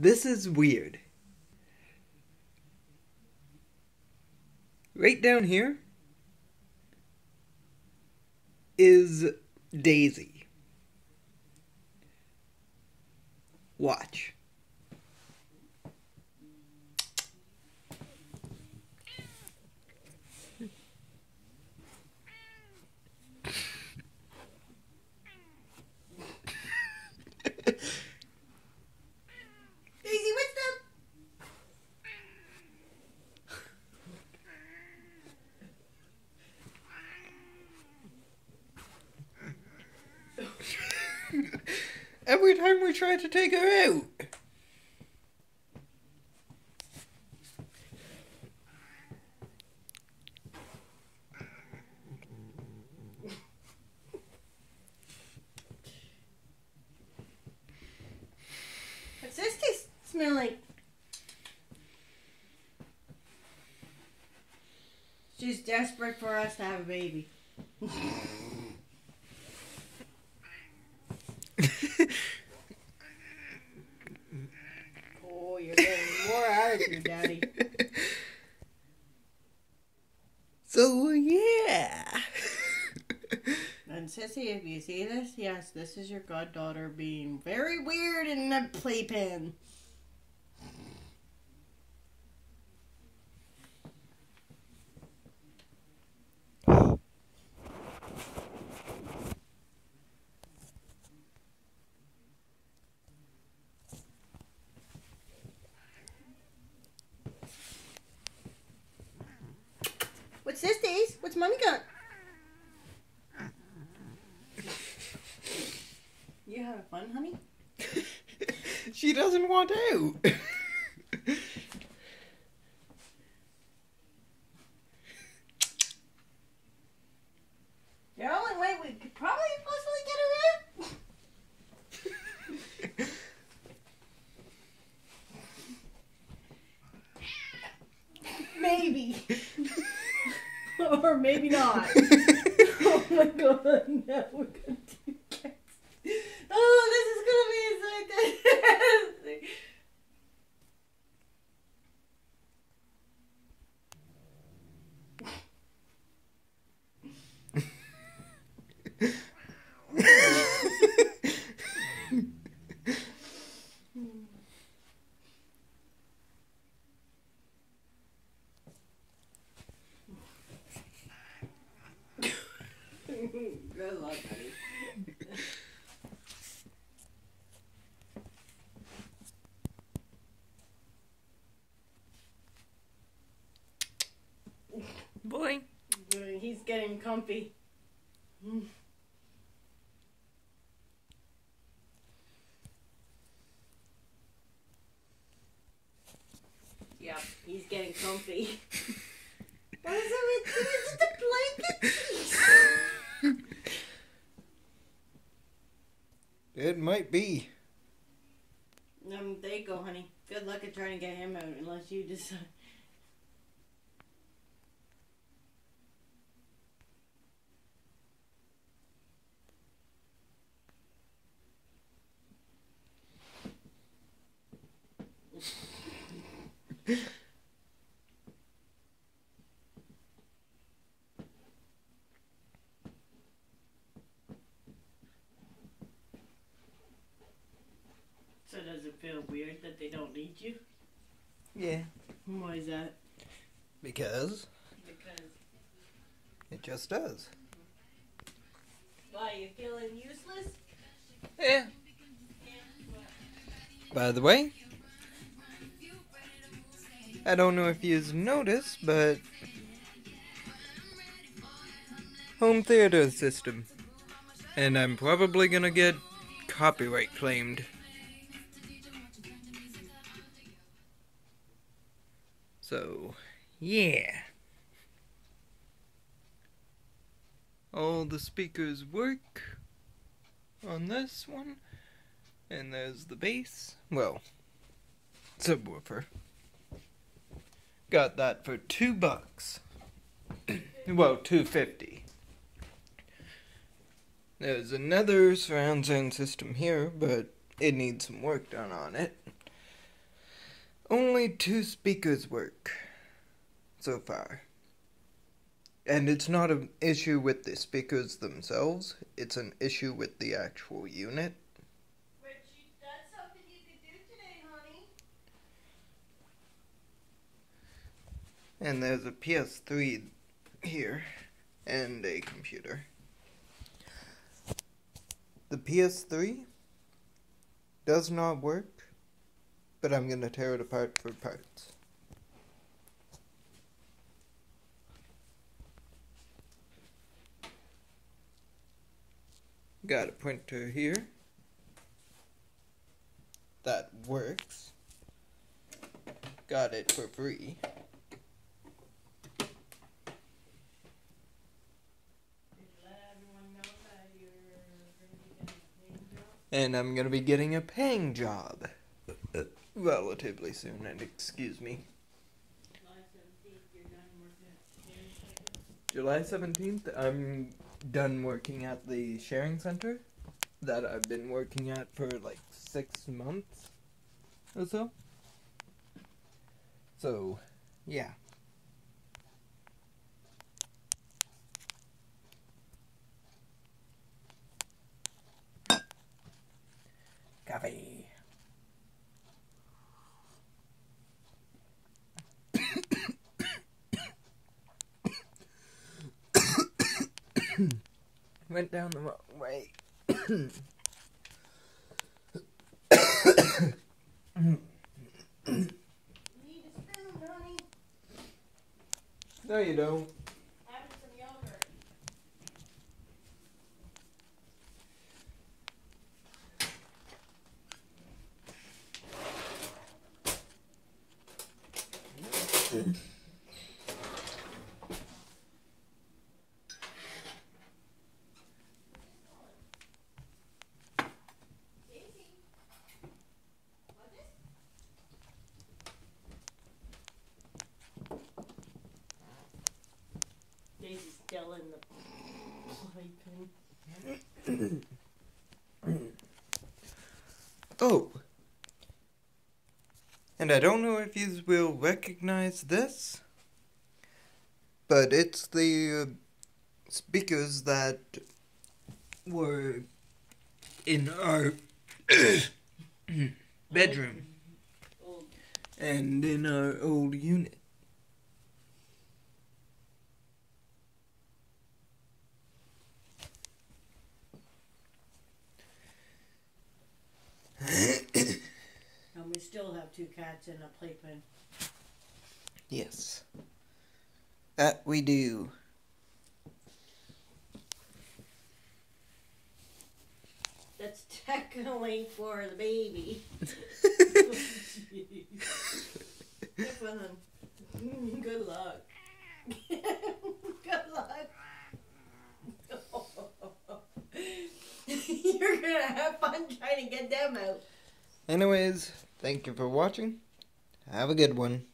This is weird. Right down here is Daisy. Watch. Daisy, what's up? Every time we try to take her out. What's this smell like? She's desperate for us to have a baby. Oh, you're getting more attitude, Daddy. So yeah. And Sissy, if you see this, yes, this is your goddaughter being very weird in the playpen. What's this, Days? What's mommy got? You having fun, honey? she doesn't want out. The only way we could probably possibly get her out. maybe. Not. oh my god, now we're gonna do cats. Oh, this is gonna be so. Good luck, honey. Boy. Getting comfy. Yep, he's getting comfy. What is it with it's a blanket piece? It might be. Um, there you go, honey. Good luck at trying to get him out unless you decide. So does it feel weird that they don't need you? Yeah. Why is that? Because Because it just does. why you feeling useless? Yeah. By the way, I don't know if you've noticed, but home theater system, and I'm probably gonna get copyright claimed. So, yeah. All the speakers work on this one. And there's the bass. Well, subwoofer. Got that for two bucks. well, two fifty. There's another surround sound system here, but it needs some work done on it. Only two speakers work so far. And it's not an issue with the speakers themselves, it's an issue with the actual unit. Richie, that's something you could do today, honey. And there's a PS3 here and a computer. The PS3 does not work, but I'm going to tear it apart for parts. Got a printer here that works. Got it for free. And I'm gonna be getting a paying job relatively soon. And excuse me, July seventeenth, I'm done working at the sharing center that I've been working at for like six months or so. So, yeah. Coffee. Went down the wrong way. No, you don't. Yeah. And I don't know if you will recognize this, but it's the speakers that were in our bedroom and in our old unit. And we still have two cats and a playpen. Yes. That we do. That's technically for the baby. Good fun. Mm, good luck. Good luck. You're gonna have fun trying to get them out. Anyways, thank you for watching. Have a good one.